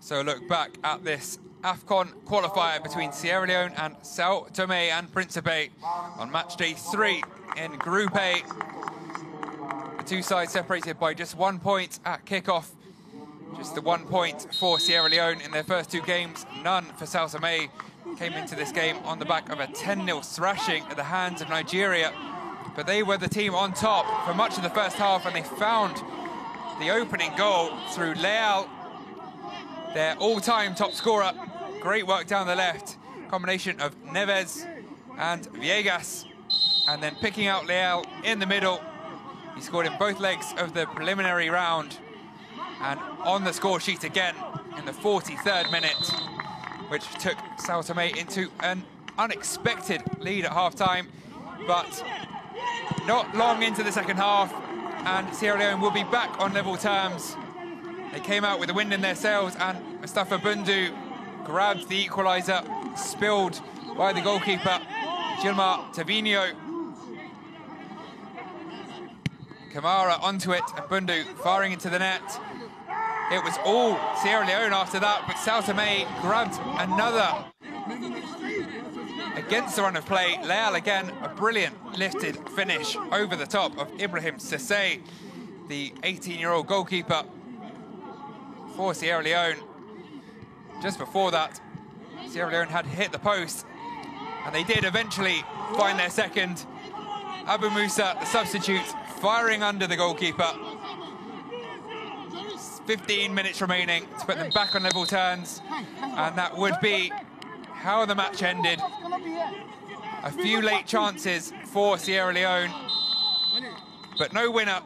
So look back at this AFCON qualifier between Sierra Leone and Sao Tome and Principe on match day three in Group A. The two sides separated by just one point at kickoff. Just the one point for Sierra Leone in their first two games, none for Sao Tome. Came into this game on the back of a 10-0 thrashing at the hands of Nigeria. But they were the team on top for much of the first half and they found the opening goal through Leal, their all-time top scorer. Great work down the left. Combination of Neves and Viegas. And then picking out Leal in the middle. He scored in both legs of the preliminary round. And on the score sheet again in the 43rd minute, which took Sao Tome into an unexpected lead at half-time. But not long into the second half, and Sierra Leone will be back on level terms. They came out with the wind in their sails, and Mustapha Bundu grabbed the equaliser, spilled by the goalkeeper, Gilmar Tavino. Kamara onto it, and Bundu firing into the net. It was all Sierra Leone after that, but Sao Tome grabbed another against the run of play. Leal again, a brilliant lifted finish over the top of Ibrahim Sisse, the 18-year-old goalkeeper for Sierra Leone. Just before that, Sierra Leone had hit the post, and they did eventually find their second. Abu Musa, the substitute, firing under the goalkeeper. 15 minutes remaining to put them back on level terms, and that would be how the match ended. A few late chances for Sierra Leone, but no winner